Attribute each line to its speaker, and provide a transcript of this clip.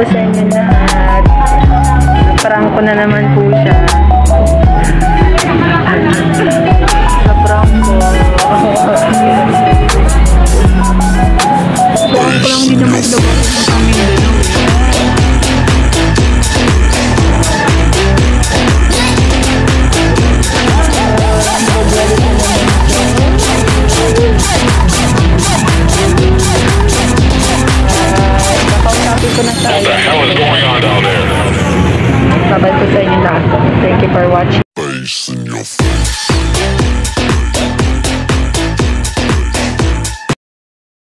Speaker 1: sa inyo lahat. Prank ko na naman po siya. Sa-prank ko. Prank ko lang din naman daw. What the hell is going on down there? Bye-bye po sa inyo lahat. Thank you for watching.
Speaker 2: Face in your face.